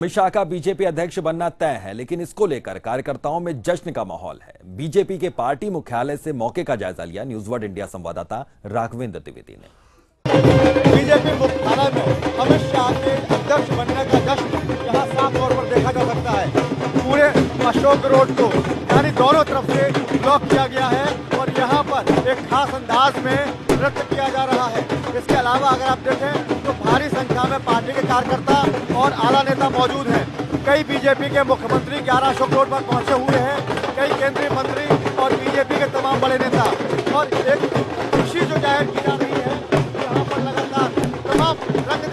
अमित शाह का बीजेपी अध्यक्ष बनना तय है, लेकिन इसको लेकर कार्यकर्ताओं में जश्न का माहौल है। बीजेपी के पार्टी मुख्यालय से मौके का जायजा लिया न्यूज़ वर्ड इंडिया संवाददाता राघवेंद्र द्विवेदी ने। बीजेपी मुख्यालय में अमित शाह के अध्यक्ष बनने का जश्न यहाँ साफ़ तौर पर देखा जा सकता है। पूरे अशोक रोड को, यानी दोनों तरफ़ से ब्लॉक किया गया है और यहाँ पर एक खास अंदाज में नृत्य किया जा रहा है। इसके अलावा अगर आप देखें तो भारी संख्या में पार्टी के कार्यकर्ता और आला नेता मौजूद हैं। कई बीजेपी के मुख्यमंत्री ग्यारह अशोक रोड पर पहुँचे हुए हैं। कई केंद्रीय मंत्री और बीजेपी के तमाम बड़े नेता। और एक खुशी जो ज़ाहिर की जा रही है, यहाँ पर लगातार तमाम रंग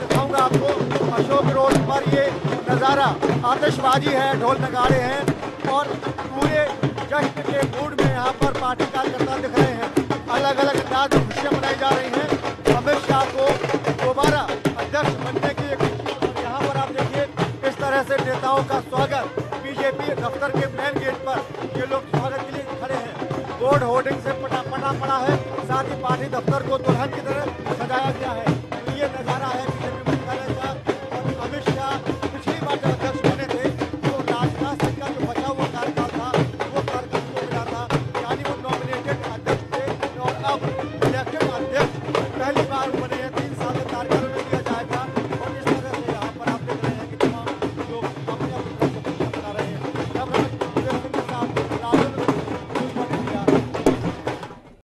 दिखाऊँगा आपको, अशोक रोड पर ये नज़ारा। आतिशबाजी है, ढोल नगाड़े हैं और पूरे जश्न के मूड में यहाँ पर पार्टी कार्यकर्ता दिख रहे हैं। अलग अलग अंदाज में खुशियाँ मनाई जा रही हैं। अमित शाह को दोबारा अध्यक्ष बनने की एक और यहाँ पर आप देखिए, इस तरह से नेताओं का स्वागत बीजेपी दफ्तर के मेन गेट पर ये लोग स्वागत के लिए खड़े हैं। बोर्ड होर्डिंग से पटा पटा पड़ा है। साथ ही पार्टी दफ्तर को दुल्हन की तरह सजाया गया है। album.